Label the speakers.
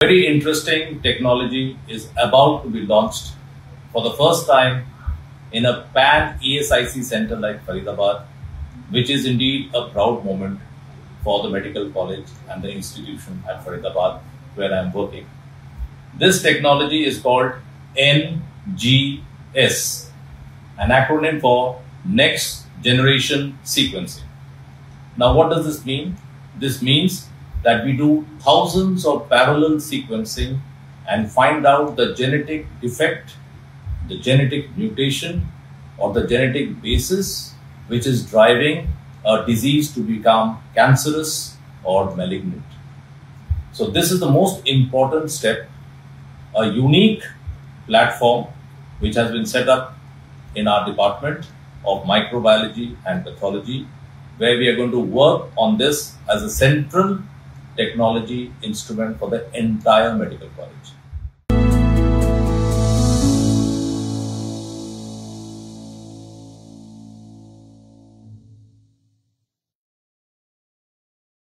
Speaker 1: very interesting technology is about to be launched for the first time in a pan ESIC center like Faridabad, which is indeed a proud moment for the medical college and the institution at Faridabad where I am working. This technology is called NGS, an acronym for Next Generation Sequencing. Now, what does this mean? This means that we do thousands of parallel sequencing and find out the genetic defect, the genetic mutation, or the genetic basis which is driving a disease to become cancerous or malignant. So, this is the most important step, a unique platform which has been set up in our department of microbiology and pathology, where we are going to work on this as a central technology instrument for the entire medical college.